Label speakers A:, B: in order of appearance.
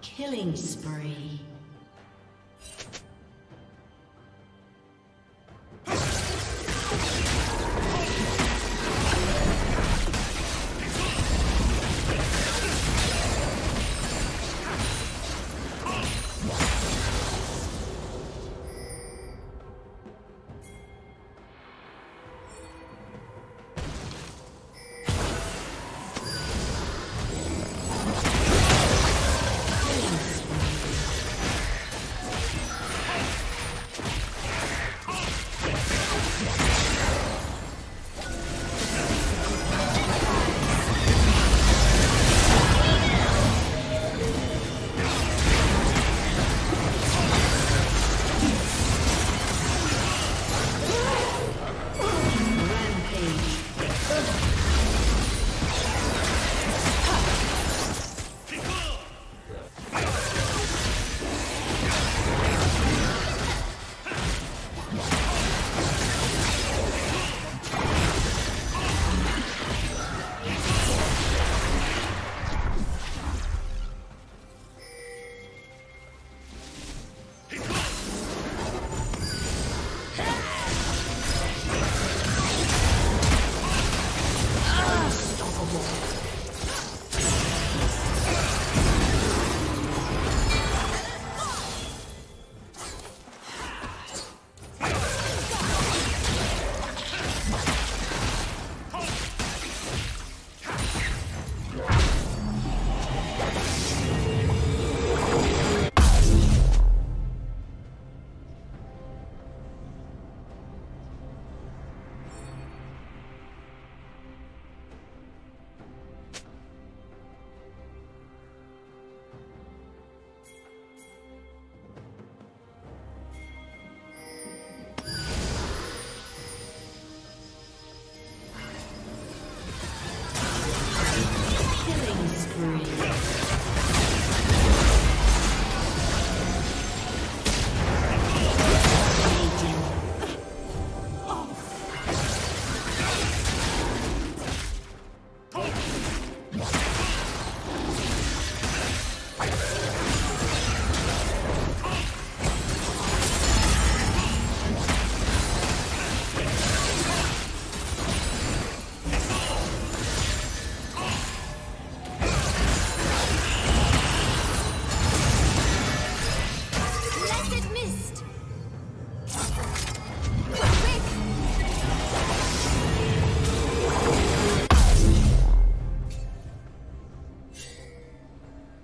A: Killing spree.